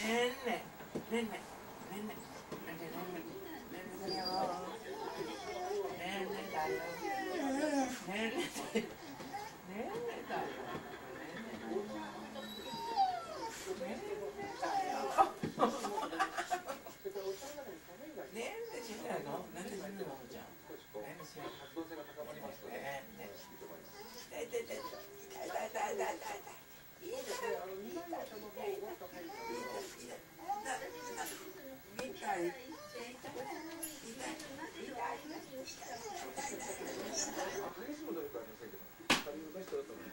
Thank you. 激しいものよくありませんけど、仮にのしてだと思